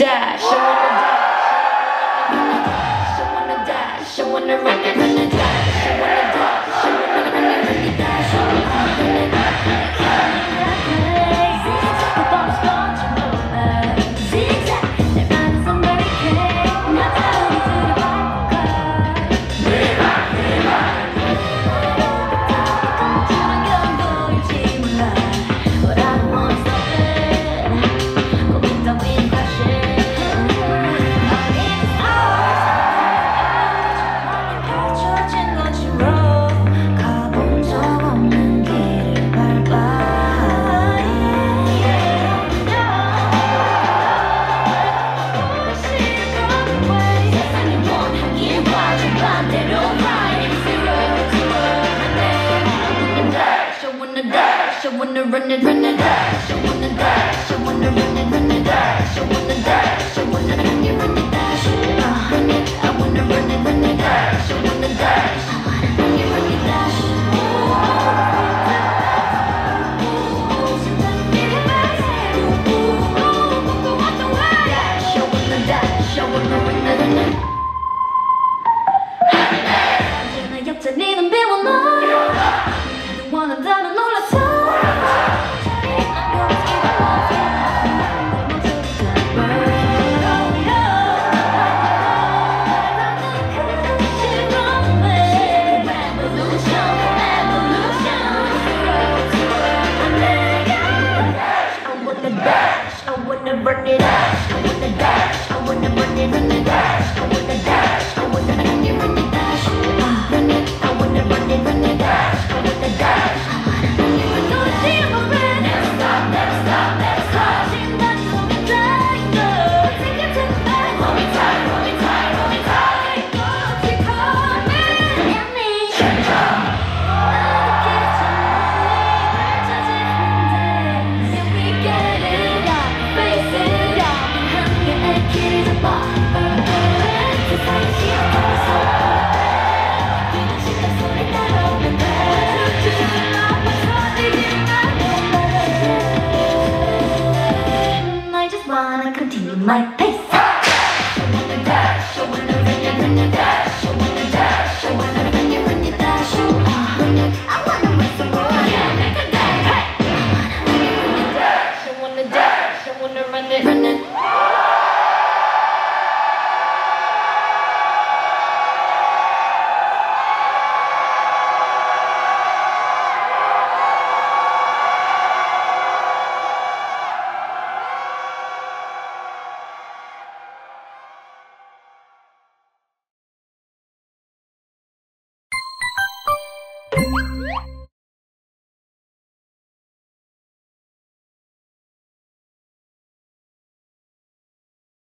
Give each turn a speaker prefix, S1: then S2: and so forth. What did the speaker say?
S1: dash, I wanna dash, I wanna dash, I wanna run and run and dash, I wanna dash. dash, I wanna run it, run it. Dash, I wanna dash, I wanna run it, run it. Dash, I wanna I wanna burn it dash, I wanna dash, I wanna burn it, burn it dash, I wanna dash.
S2: Like. pace.